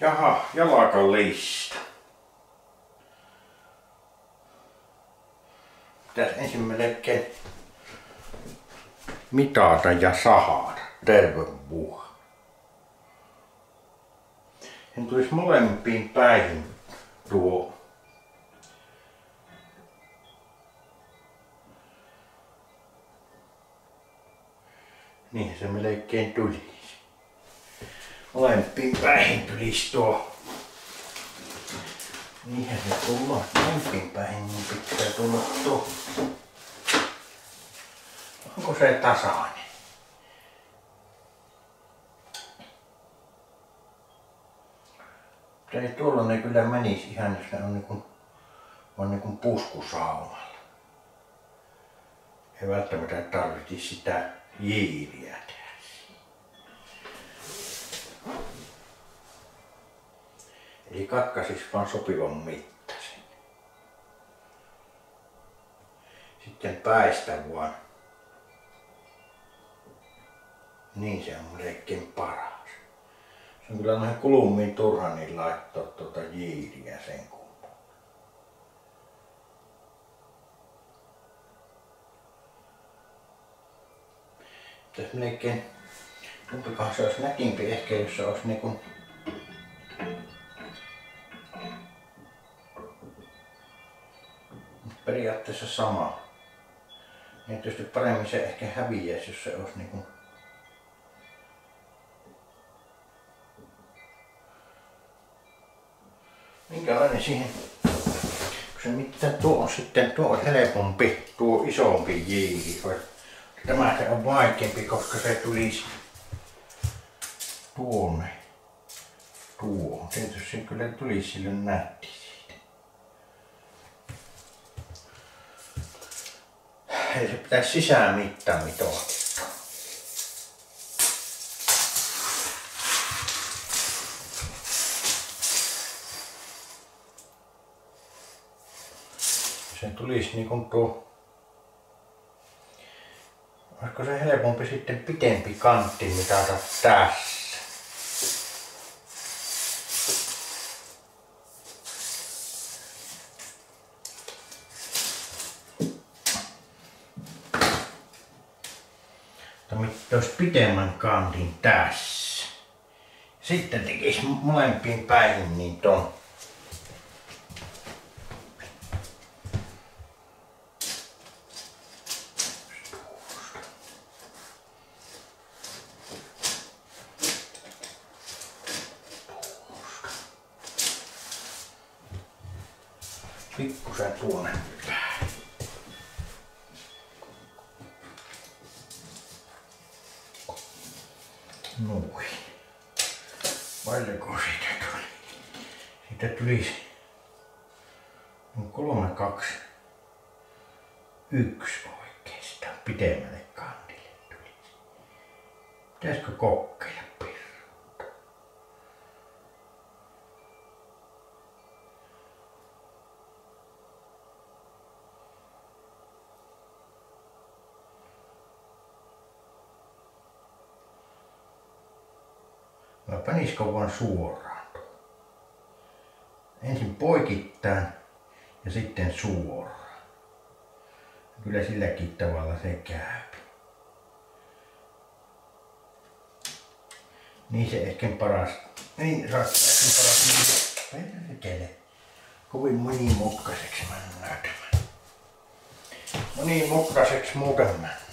Jaha, jalkalista. Pitäis ensin melkein mitata ja sahata tervepuu. Sen tulisi molempiin päihin tuo Niin se melkein tulisi. Molempiin päihin tulisi tuo. Niinhän se tulla molempiin päihin, niin pitää tulla tuo. Onko se tasainen? Ei tuollainen kyllä menisi ihan, jos se on niin kuin, on niin kuin puskusaumalla. Ei välttämättä tarvitsisi sitä jiiriä Eli katkaisis vaan sopivan mittaisen. Sitten päistä vaan. Niin se on melkein paras. Se on kyllä noihin kulmiin turha niin laittaa tuota jiiriä sen kumman. Pitäis melkein, kumpikohan se olisi nätimpi ehkä, jos se olisi niinku periaatteessa sama. Niin tietysti paremmin se ehkä häviäisi, jos se olisi niinku Minkälainen siihen, kun se mitä tuo on sitten, tuo on helpompi, tuo isompi jiiri. Tämä se on vaikeampi, koska se tulisi tuonne. Tuo. Tietysti kyllä tulisi sille nätti Eli se pitäisi sisämittaa mitoittaa. se tulisi niin kuin tuo, olisiko se helpompi sitten pitempi kantti mitata tässä. Että mittaisi pitemmän kantin tässä. Sitten tekisi molempiin päihin niin ton pikkusen tuonne päin. Noin. Paljonko siitä tuli? Siitä tulisi noin kolme, kaksi, yksi oikeastaan pitemmälle kantille tulisi. Pitäisikö kokeilla pirruutta? Vaan suoraan? Ensin poikittain ja sitten suoraan. Kyllä silläkin tavalla se käy. Niin se ehkä paras. Niin ratkaisun paras. Niin perkele. Kovin monimutkaiseksi mennään tämä. Monimutkaiseksi muuten mennään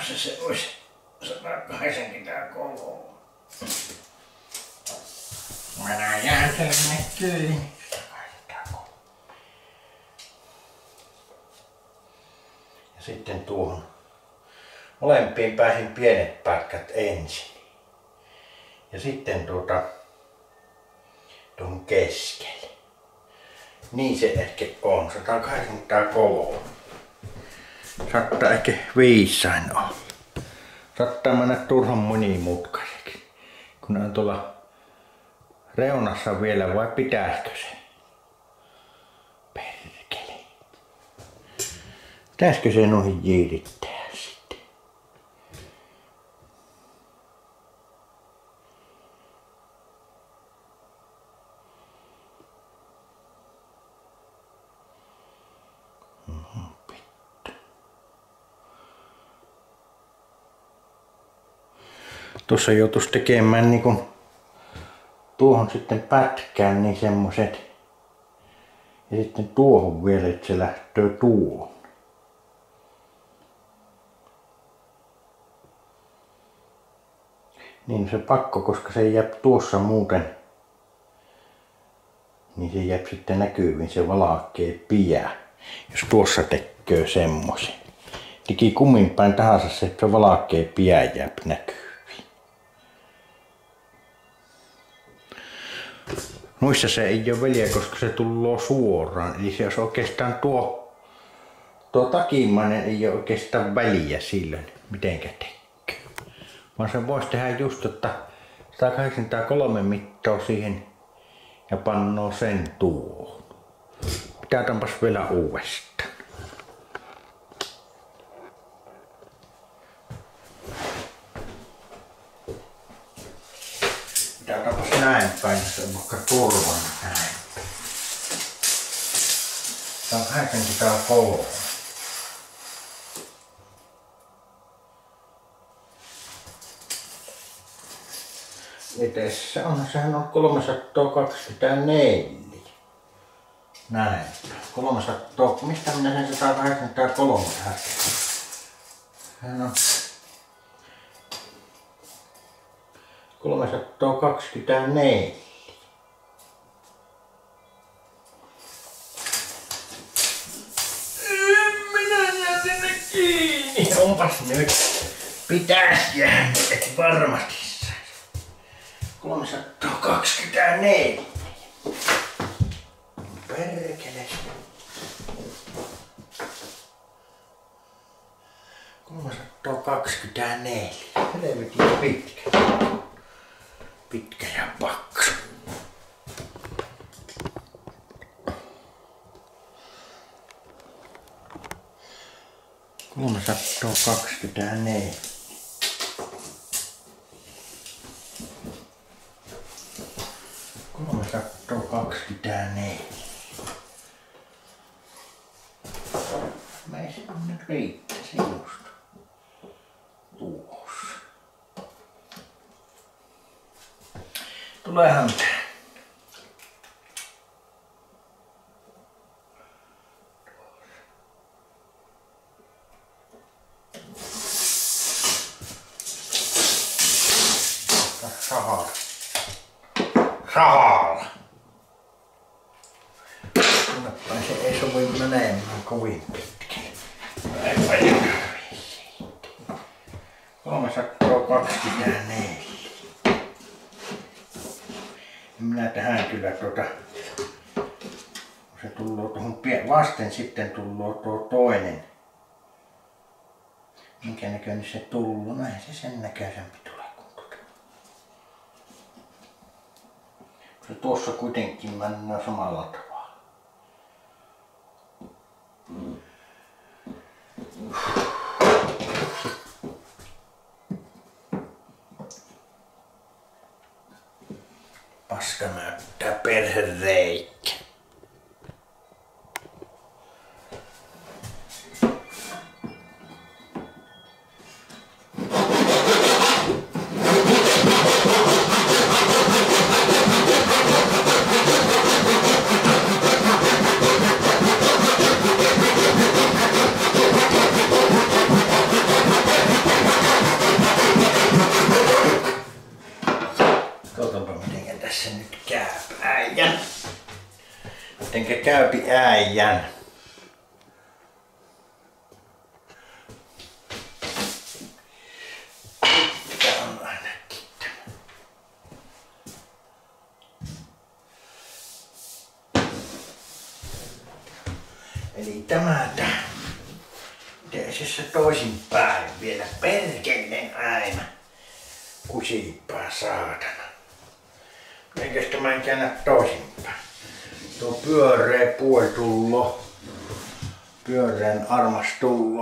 No se olisi 183. Minä jään tänne kiinni. Ja sitten tuohon molempiin päihin pienet pätkät ensin. Ja sitten tuota tuohon keskelle. Niin se ehkä on. 183. Saattaa ehkä viisain olla. Saattaa mennä turhan monimutkaiseksi. Kun on tuolla reunassa vielä vai pitäisikö se? Perkele. Pitäisikö se noihin jiirittää sitten? Tuossa joutuisi tekemään niin kuin tuohon sitten pätkään niin semmoset. Ja sitten tuohon vielä, että se lähtee tuohon. Niin se pakko, koska se jää tuossa muuten, niin se jää sitten näkyviin se valakee piä, jos tuossa tekee semmoisen. Teki kummin päin tahansa se, että se valakee piä jää näkyy. Muissa se ei ole väliä, koska se tulee suoraan. Eli se jos oikeastaan tuo, tuo takimainen ei ole oikeastaan väliä silloin, mitenkä tekee. Vaan se voisi tehdä just, että 183 mittoa siihen ja pannoo sen tuohon. Pitää vielä uudestaan. Pitääpäs näin päin, se on vaikka turvan näin. Tää on 83. Mites se on? Sehän on 324. Näin. 300, mistä minä sen 183 äsken? Hän on 324. Minä jään sinne kiinni. Onpas nyt. Pitäis jäädä, varmasti sais. 324. Perkele. 324. Helvetin pitkä pitkä ja paksu. Kolmesataa kaksikymmentäneljä. Kolmesataa kaksikymmentäneljä. Mä ei se nyt riittäisi just. Tulee häntä. Sahalla. Sahalla. Tunnepäin se ei sovi menemään kovin pitkälle. Ei paljon 324 minä tähän kyllä tuota, kun se tulee tuohon vasten sitten tulee tuo toinen. Minkä näköinen se tullut, no se sen näköisempi tule kuin tuota. Se tuossa kuitenkin mennään samalla tavalla. Äijän. Tää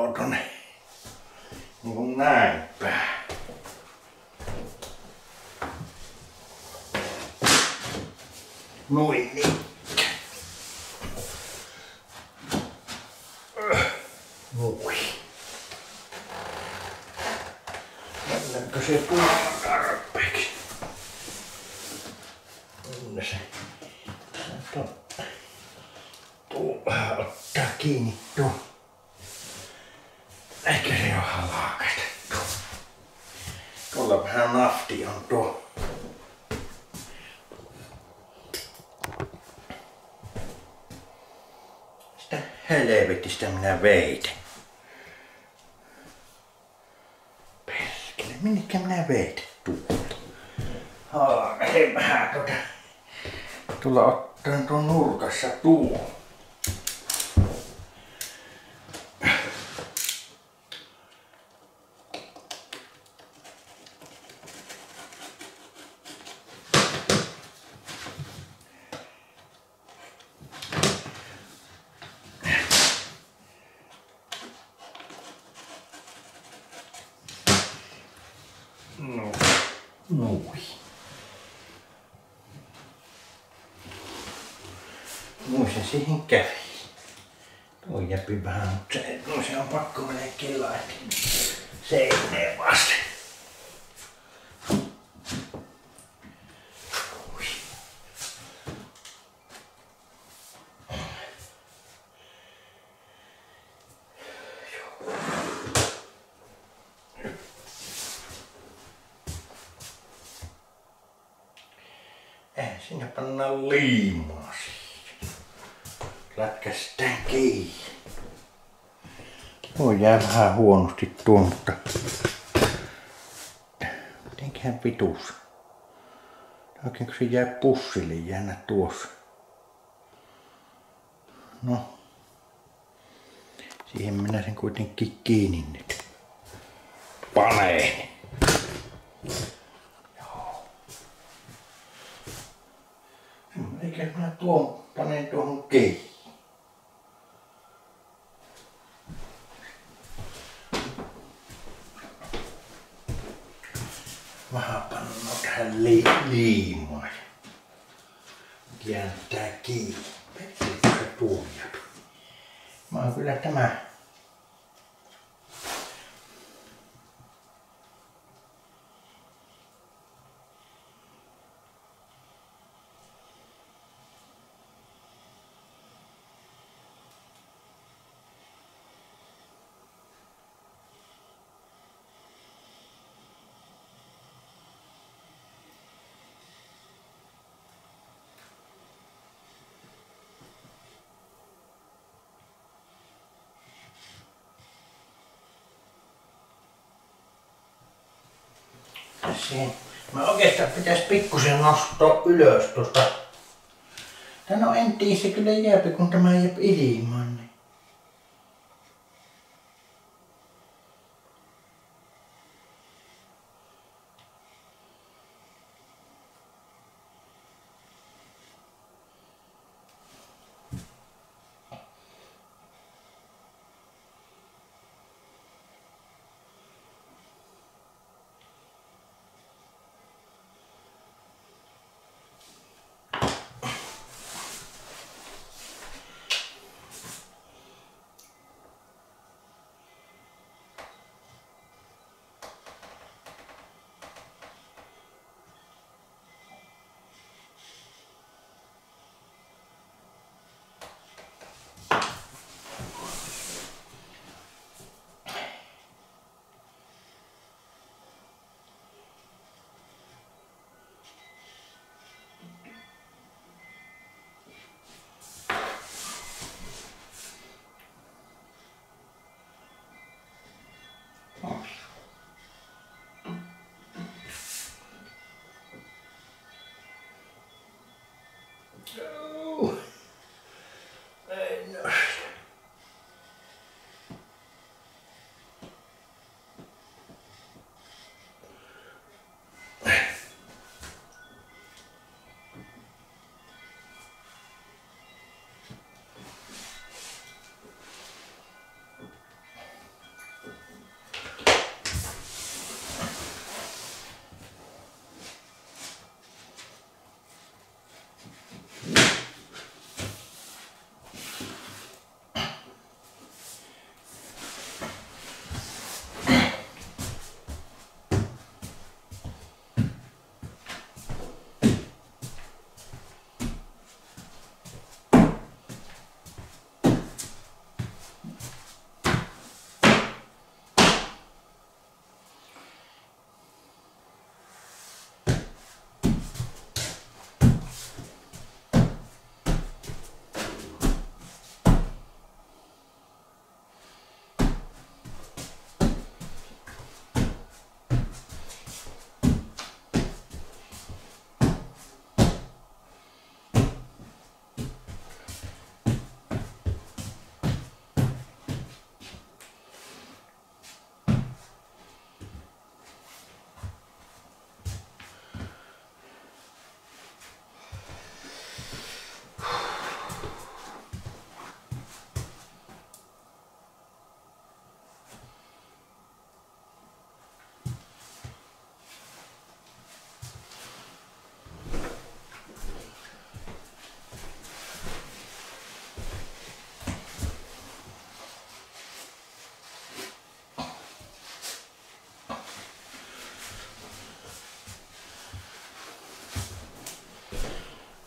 Morgan. Haakasen vähän tuota. Tulla ottaa tuon nurkassa tuo. No. Noin. Noin se siihen kävi. Tuo jäpi vähän, mutta se, no se on pakko melkein laittaa seineen vasten. Noin. Eh, sinne pannaan liimaa siihen. Lätkästään kiinni. Tuo jää vähän huonosti tuo, mutta... Mitenköhän vitus? Oikeinko se jää pussille jäänä tuossa? No. Siihen minä sen kuitenkin kiinni nyt. Paneen. Eikä mä tuon, panen tuohon kiinni. Vähän pannaan tähän li- liimaa. ja Kääntää kiinni. Tuon jäpi? Mä oon kyllä tämä Siihen. Mä oikeastaan pitäis pikkusen nostaa ylös tuosta. Tän no entiin se kyllä jääpi, kun tämä jää ilmaan.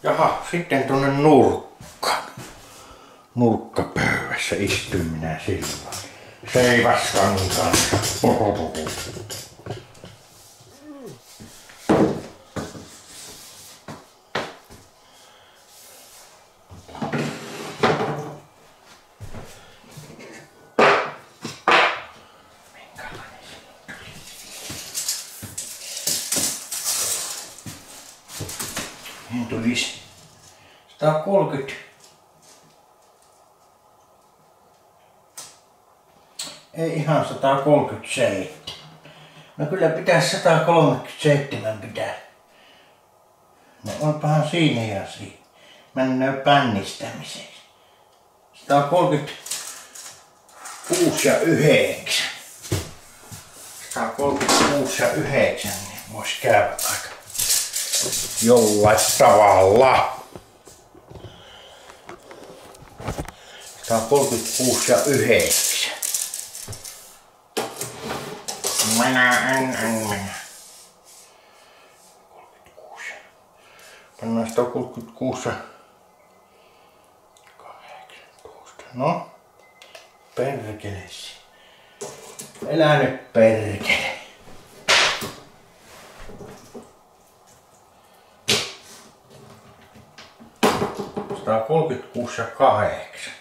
Jaha, sitten tuonne nurkkaan. Nurkkapöydässä istun minä silloin. Seivaskan kanssa. Niin tulisi 130. Ei ihan 137. No kyllä pitäisi 137 pitää. No onpahan siinä ja siinä. Mennään pännistämiseksi. 136 ja 9. 136 ja 9, niin voisi käydä aika jollain tavalla. 136 ja 9. Minä en, en minä. 36. Pannaan 136 ja 18. No, perkelesi. Elä nyt perkele. Sitä 36 ja 8.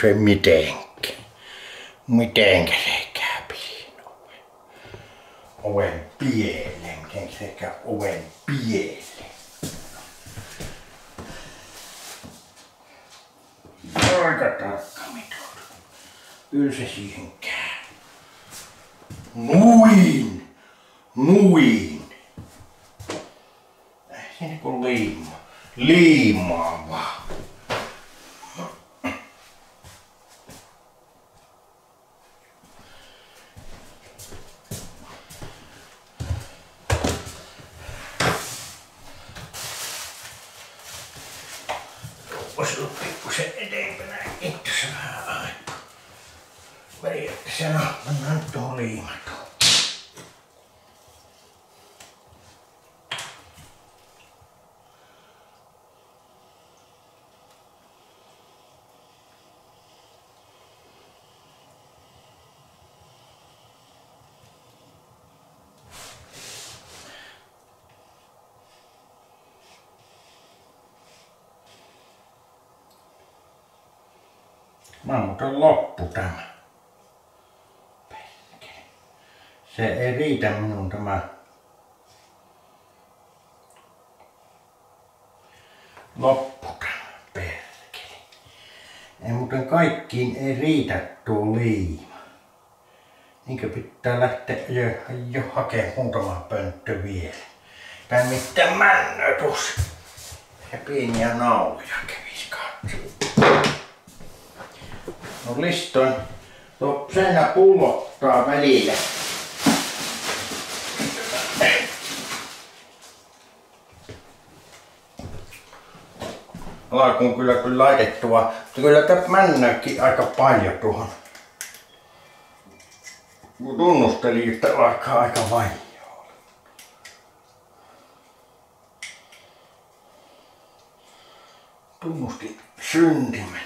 se mitenkä? Mitenkä se käy oven? Oven pieleen, miten se käy oven pieleen? Aika tarkka mitoitus. Kyllä se siihen käy. Nuin! Nuin! Siinä kun liima. Liimaa vaan. Voisi olla pikkusen eteenpäin itse vähän aikaa. Periaatteessa no, mennään nyt tuohon liimatoon. Mä muuten loppu tämä. Se ei riitä minun tämä loppu tämä. Perkele. Ei muuten kaikkiin ei riitä tuo liima. Niinkö pitää lähteä jo, jo hakemaan muutama pönttö vielä. Tai mitään männötus. Ja pieniä nauloja kävis katsomaan. No listoin. Tuo seinä pullottaa välillä. Alkuun kyllä kyllä laitettua, mutta kyllä tätä männääkin aika paljon tuohon. Kun tunnustelin, että alkaa aika vaikeaa. Tunnustin syntimen.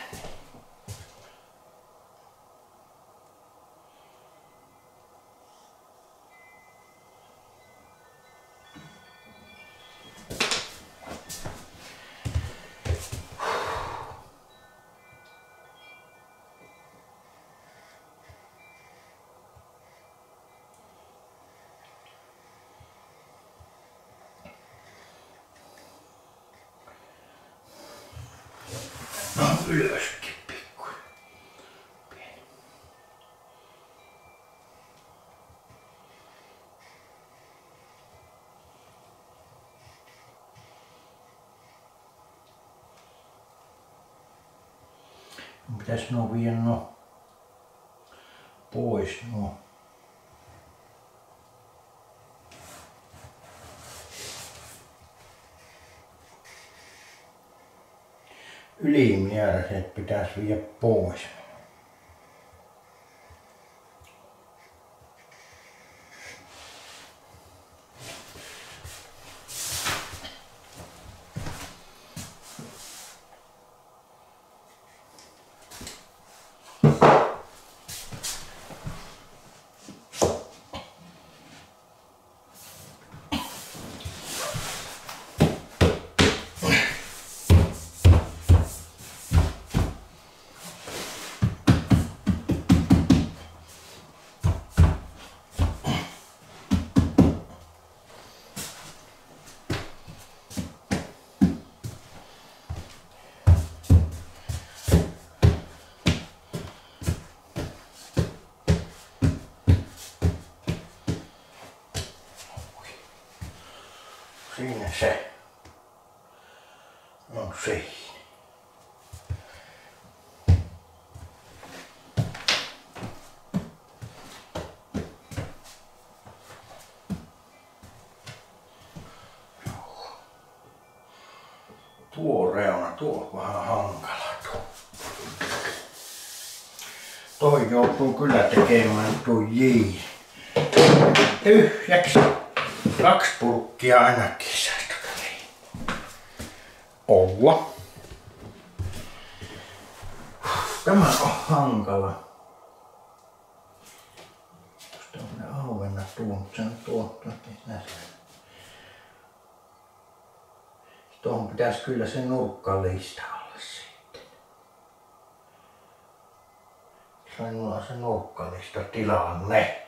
Pitäis nuo viedä nuo pois nuo. Ylimääräiset pitäisi viedä pois. Siinä se on siinä. Tuo reuna, tuo on vähän hankala tuo. Toi joutuu kyllä tekemään tuo J. Tyhjäksi. Kaksi purkkia ainakin olla. Tämä on hankala. Tuosta on ne auenna tuon, sen tuon, Tuohon pitäisi kyllä se nurkkalista olla sitten. Sain se nurkkalista tilanne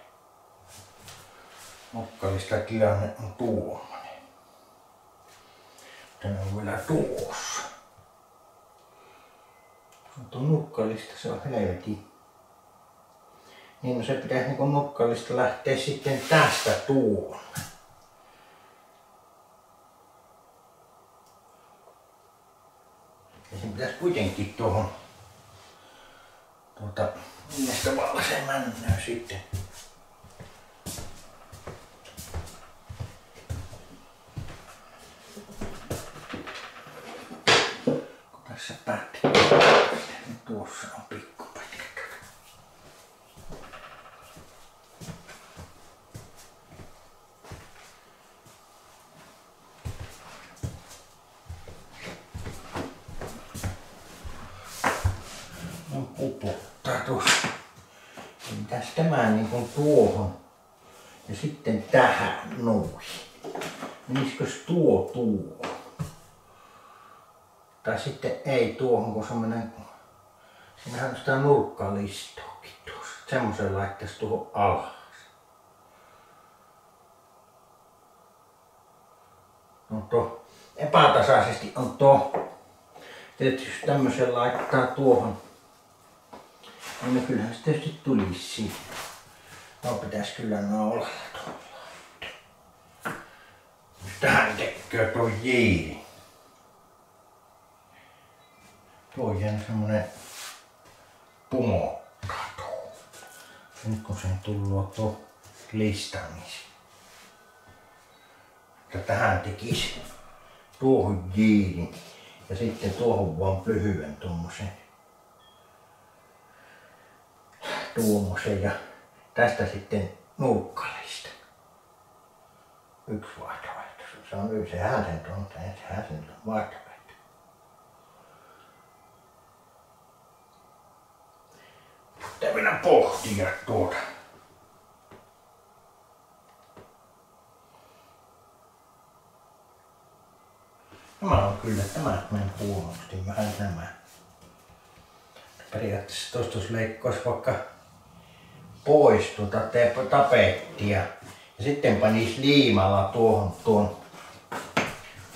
nokkalista tilanne on tuommoinen. Tämä on vielä tuossa. Mutta nukkalista se on helvetin. Niin no se pitäisi niin nukkalista lähteä sitten tästä tuonne. Ja sen pitäisi kuitenkin tuohon tuota, mistä vallaseen männöön sitten tässä päätti. Tuossa on pikkupätkä. No kuputtaa tuossa. Mitäs tämä niin kuin tuohon ja sitten tähän noin. Menisikös tuo tuo? Tai sitten ei tuohon, kun semmonen, siinähän on sitä nurkkalistoakin tuossa. Semmoisen laittaisi tuohon alas. No tuo epätasaisesti on tuo. Tietysti tämmöisen laittaa tuohon, ne kyllähän se tietysti tulisi siihen. No pitäisi kyllä olla tekee tuo jiiri. Tuo on semmonen pumokka Nyt kun sen tullut tuo listamis. Että tähän tekisi tuohon jiirin ja sitten tuohon vaan pyhyen tuommoisen tuommoisen ja tästä sitten nurkkalista. Yksi vaihtoehto. On sehän sen on, sehän sen on vaihtoehto. Pitää mennä pohtia tuota. Tämä on kyllä, tämä menee huonosti vähän nämä. Periaatteessa tuosta jos leikkaisi vaikka pois tuota tapettia ja sitten panisi liimalla tuohon tuon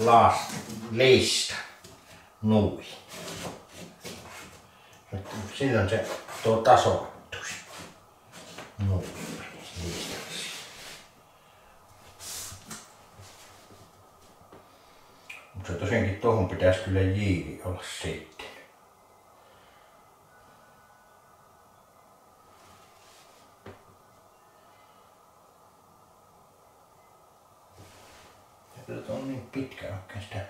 last, leistä. Noin. Silloin se tuo tasoittuisi. Niistä Mutta tosiaankin tuohon pitäisi kyllä jiiri olla sitten. Ja sitä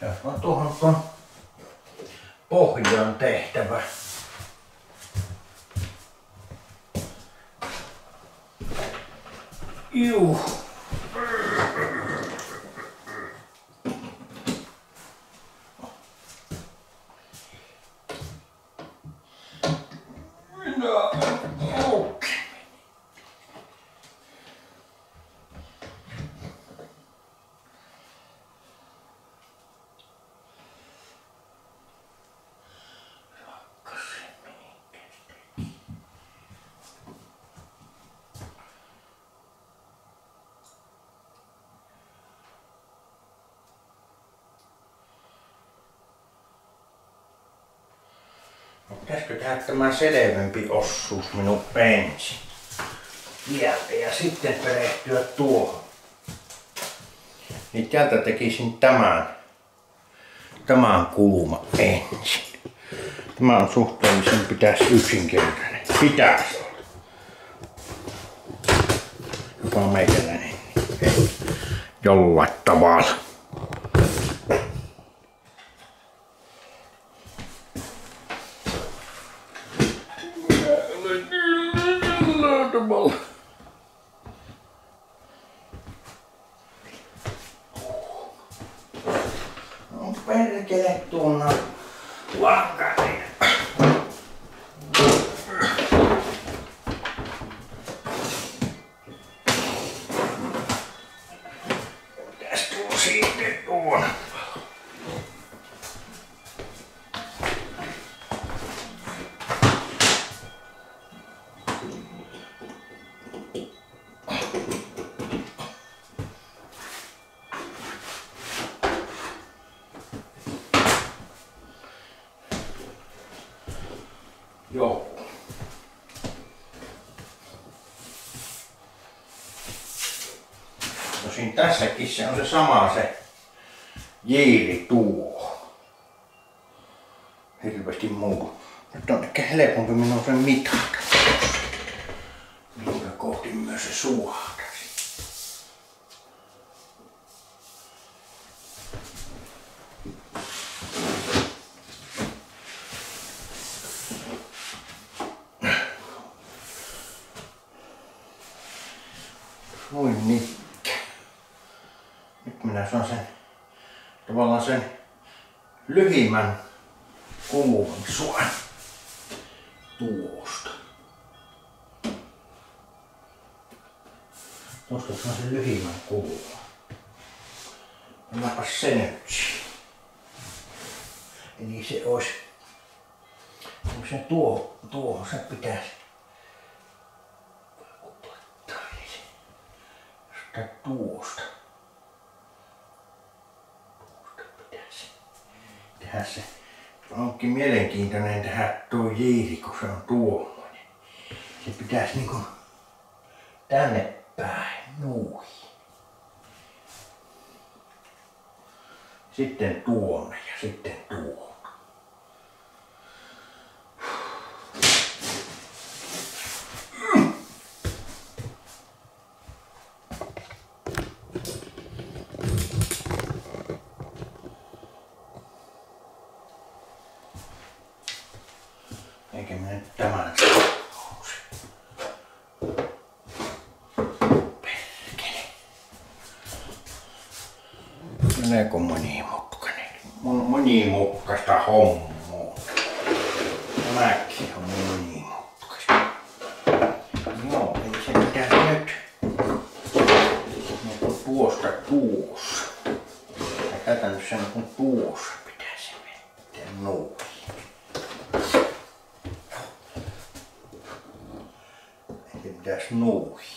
Se on tuohon tuon pohjaan tehtävä. Juu. Pitäisikö tehdä tämä selvempi osuus minun ensin? Kieltä ja sitten perehtyä tuohon. Niin täältä tekisin tämän, tämän kulma ensin. Tämä on suhteellisen pitäisi yksinkertainen. Pitäisi olla. Jopa meikäläinen. Jollain tavalla. Se on se sama se jiiri tuo. Hirveästi muu. Nyt on ehkä helpompi minun sen mitata. Minkä kohti myös se suohtasi. Noin nikkä. Minä saan sen tavallaan sen lyhimmän kulman suon tuosta. Tuosta saan sen lyhimmän kulman. Annapa se nyt Eli se olisi, onko se tuo, tuohon se pitäisi Sitä tuosta. Tuosta pitäisi se. Onkin mielenkiintoinen tehdä tuo jiiri, kun se on tuommoinen. Se pitäisi niinku tänne päin, noin. Sitten tuonne ja sitten tuonne. Eikä mä nyt tämän Perkele. Meneekö monimutkainen? Mon monimutkaista hommaa. Tämäkin on monimutkaista. Joo, eli se pitäisi nyt niin kuin tuosta tuossa. Ja käytännössä niin kuin tuossa pitäisi vetää noin. Eli pitäisi noin.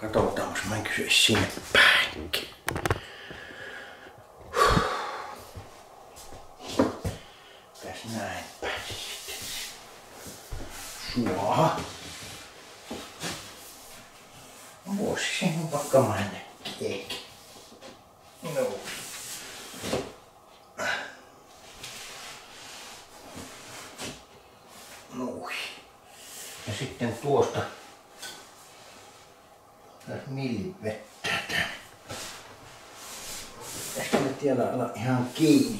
Katsotaan, onko mä kysyä sinne päin. Ranquinho.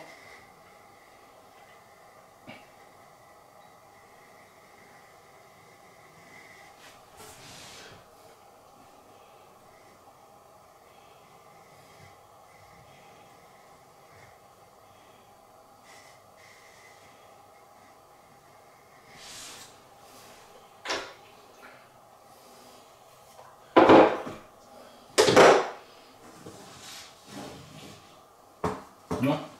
Non.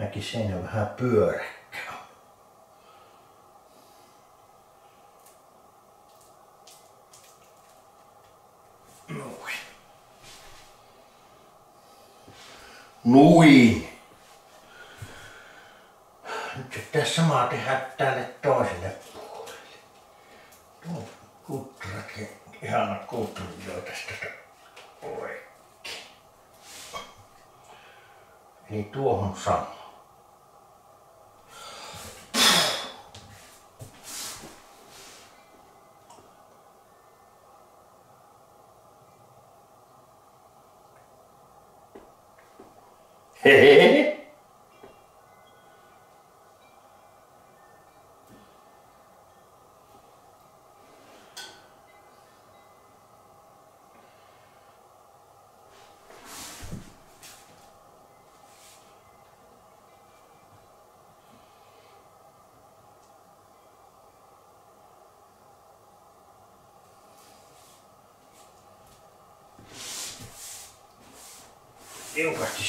Mäkin sen on vähän pyörekkä. Noin. Noin. Nyt sitten samaa tehdään tälle toiselle puolelle. Tuo kutturat, ihanat kutturat löytäisi tästä oikein. Eli tuohon sama.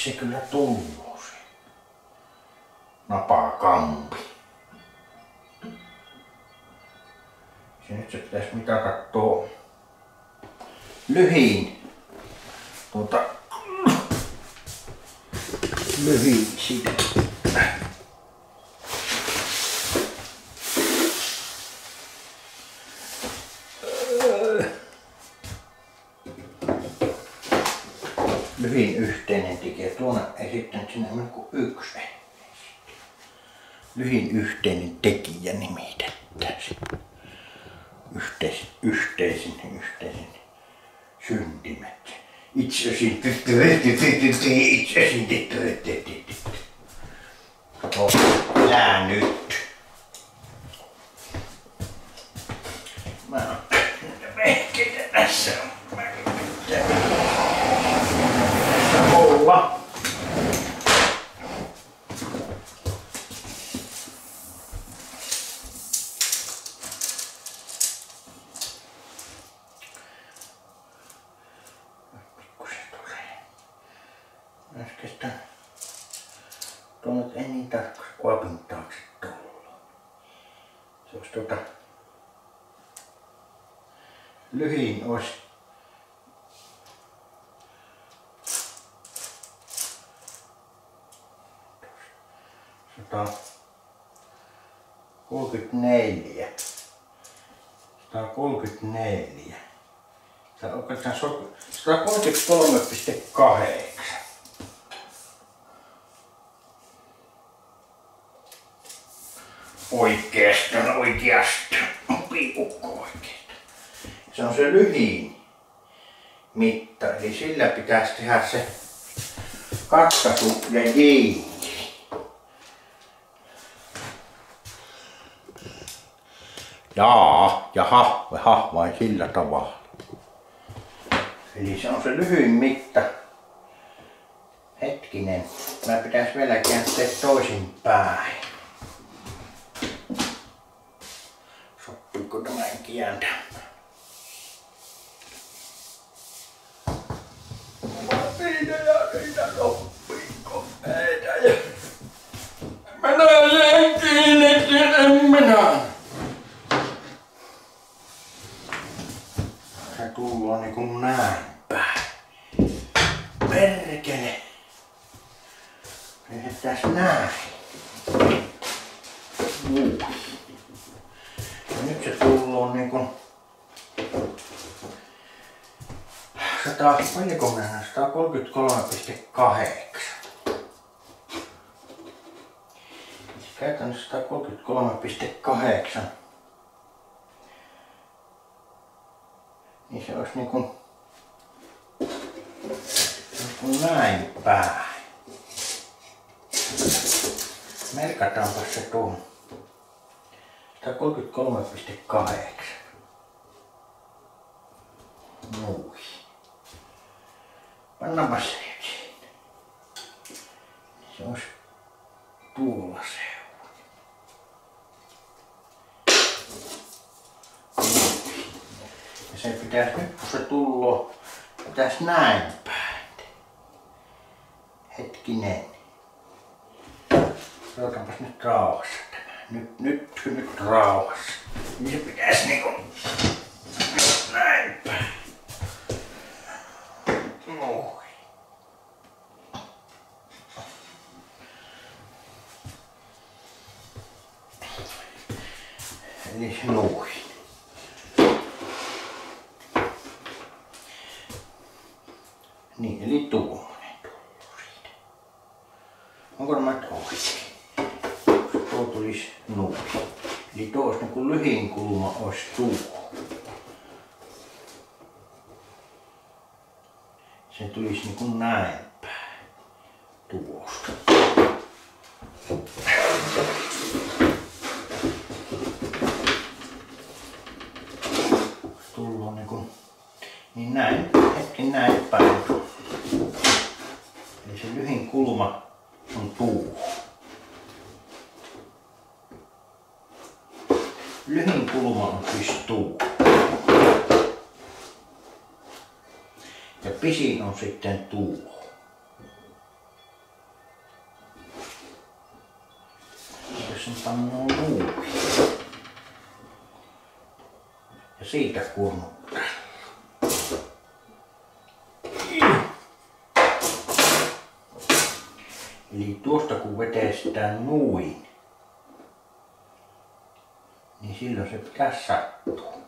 Se kyllä tulluu se napakampi. Se nyt se pitäisi mitata tuo lyhin hyvin yhteinen tekijä. Tuona esittänyt sinne kuin yksi. Lyhin yhteinen tekijä nimitettäisiin. Yhteisin, yhteisin, yhteisin syntimet. Itse esitetty, itse esitetty. Lää nyt. Olla. Äskeistä tuonne ei niin tarkkaan kuopin taakse tullut. Se olisi tuota lyhin olisi 134. 134. Se on oikeastaan 133,8. Oikeastaan, oikeastaan. Piipukko oikeastaan. Se on se lyhin mitta, eli sillä pitäisi tehdä se katkaisu ja jiin. Jaa, jaha, jaha, vain sillä tavalla. Eli se on se lyhyin mitta. Hetkinen, mä pitäis vielä kääntää toisin mitä nyt kun se tullo pitäis näin päin. Hetkinen. Otanpas nyt rauhassa tämä. Nyt, nyt, nyt rauhassa. Niin se pitäis niinku näin päin. Noin. Eli noin. gostou. Gentilíssimo né? com nada. Pisin on sitten tuo. Jos sen pannaan noin. Ja siitä kurnuttaa. Eli tuosta kun vetää sitä noin, niin silloin se pitäisi sattua.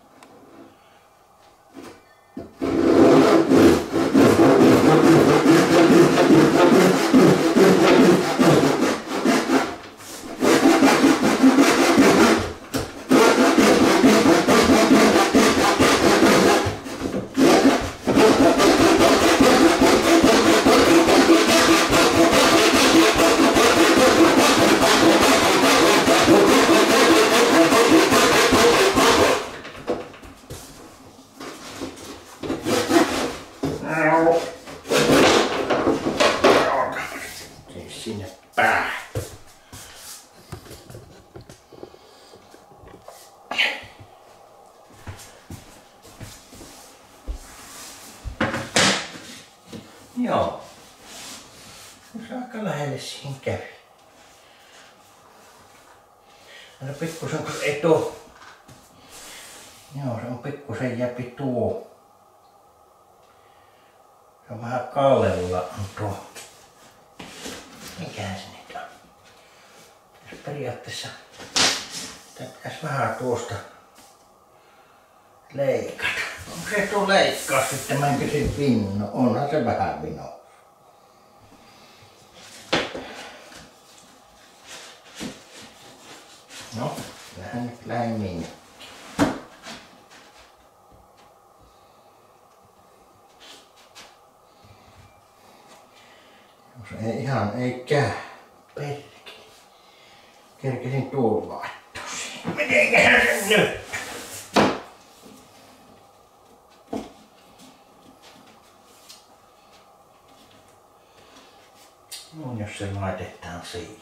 Siihen.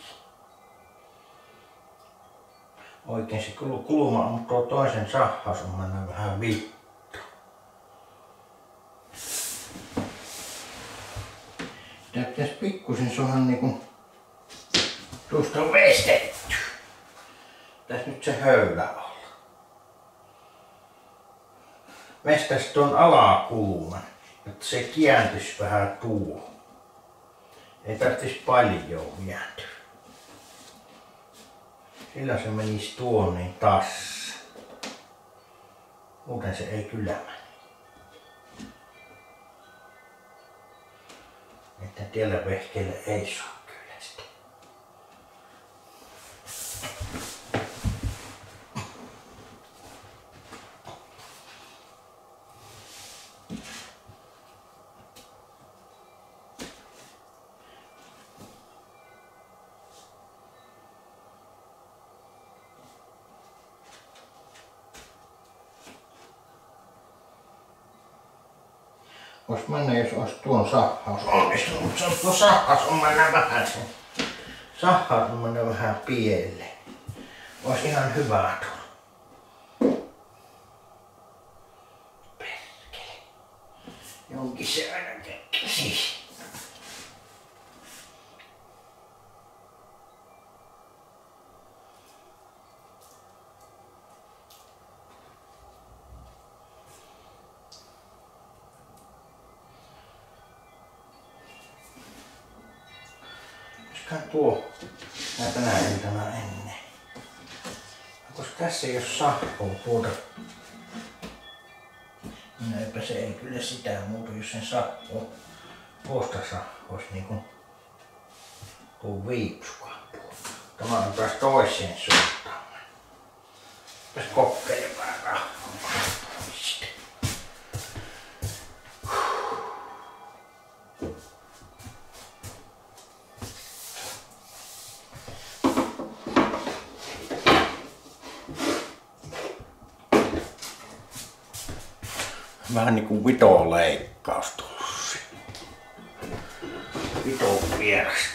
Oikein se kul- kulma on tuo toisen sahhaus on mennä vähän vittu. Sitä pitäisi pikkusen saada niinku tuosta vestetty. Tässä nyt se höylä olla. Vestäisi tuon alakulman, että se kiäntyisi vähän tuo. Ei tarvitsisi paljon kääntyä. Sillä se menisi tuon niin taas. Muuten se ei kyllä mene. Että tiellä vehkeellä ei saa kyllä sitä. Vois mennä, jos olisi tuon sahhaus onnistunut, mutta tuo sahhaus on mennä vähän sen. Sahhaus on mennä vähän pieelle. Olisi ihan hyvä tuo. Ei ole sahkoa tuota. Näinpä se ei kyllä sitä muuta, jos sen sahko tuosta sahkoisi niinku tuu viipsukaan tuo. Tämä on taas toiseen suuntaan. Tässä kokeilemaan vähän niinku vitoleikkaus tullut. Vito vierastui.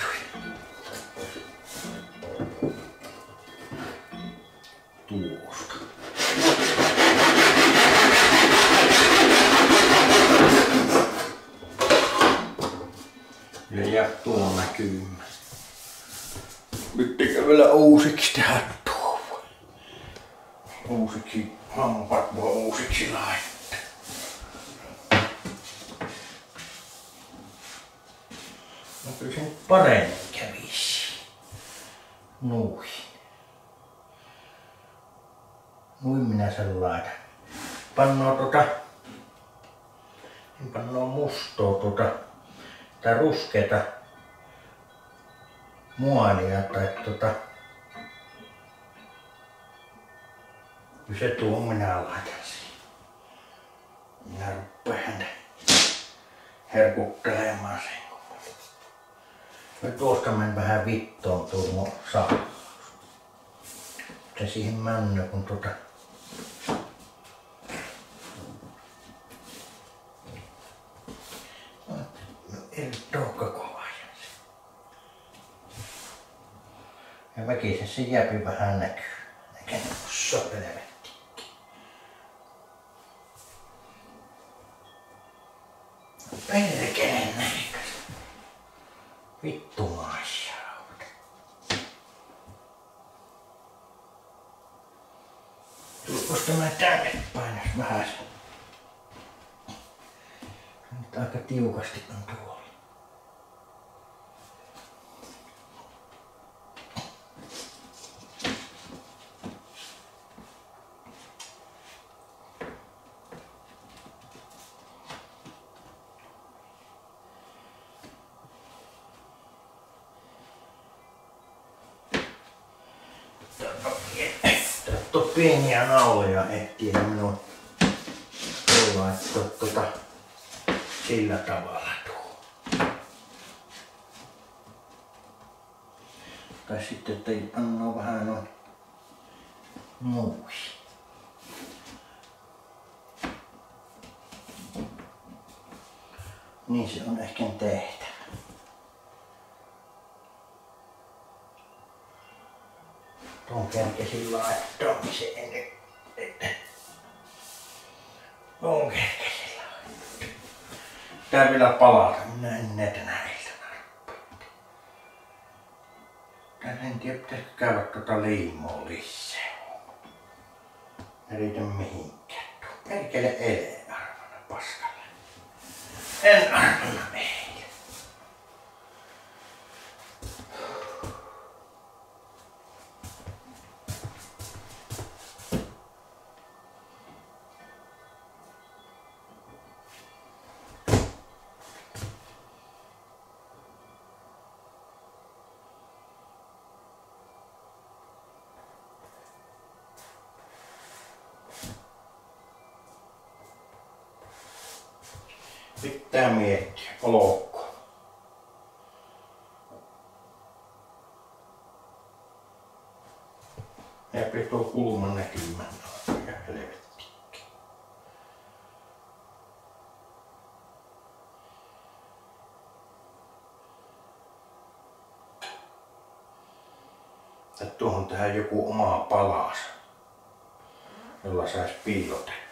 Se siihen männö, kun tuota... No, ei tohka kova. Ja väkisin se jääpi vähän näkyy. Eikä ne sopelevettikin. Perkele näin. Vittu maassaut. Tulikos tämä tänne painas vähän Nyt aika tiukasti on tuolla. Täältä pieniä nauloja ehtii minun laittaa tota sillä tavalla tuo. Tai sitten, että pannaan vähän noin noin. Niin se on ehkä tehtävä. Tuon kerkesin laittaa, niin se ennen... Tuon kerkesin laittaa. Tää vielä palata, minä en näitä Tän en tiedä, pitäisikö käydä tuota liimoa lisää. En riitä mihinkään. Perkele eleen arvana paskalle. En arvana ei. Pitää miettiä, olokko. Ja tuo kulman. Ja tuohon tähän joku oma palas, jolla saisi piilotettua.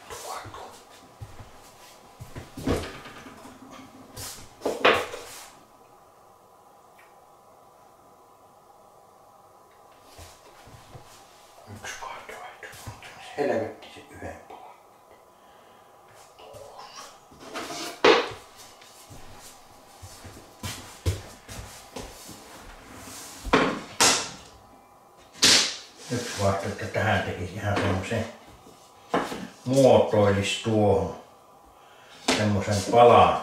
helvetti se yhden palan. Yksi ajattelin, että tähän tekisi ihan semmoisen muotoilis tuohon semmoisen palan,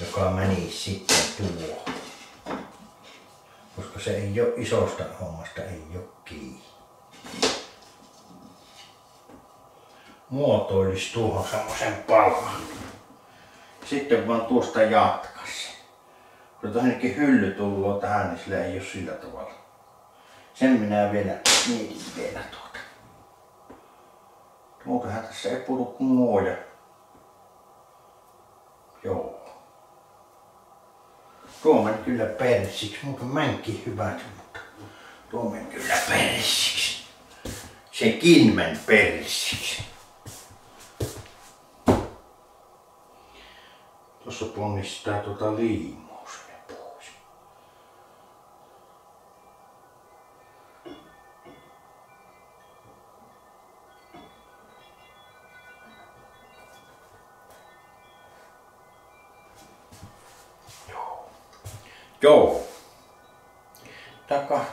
joka menisi sitten tuohon. Koska se ei ole isosta hommasta, ei ole kiinni. Muotoilis tuohon semmoisen palan. Sitten vaan tuosta jatkas. Kun ainakin hylly tullut tähän, niin sillä ei ole sillä tavalla. Sen minä vielä mietin vielä tuota. Muutenhan tässä ei puhu kuin muoja. Joo. Tuo meni kyllä persiksi, mutta mänkin hyvät, mutta tuo meni kyllä persiksi. Sekin meni persiksi. Tuossa ponnistaa tuota liimaa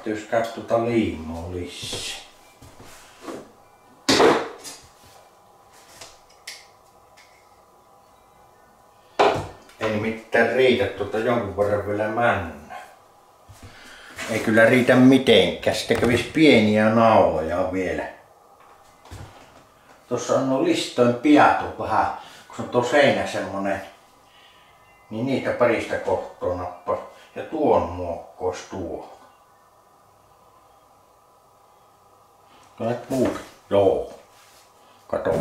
jos käy tuota liimaa lisää. Ei mitään riitä tuota jonkun verran vielä männä. Ei kyllä riitä mitenkään. Sitten kävis pieniä nauloja vielä. Tuossa on listoin piatu vähän, kun se on tuo seinä semmonen. Niin niitä parista kohtaa nappas. Ja tuon muokkois tuo. Kyllä puut. Joo. Kato.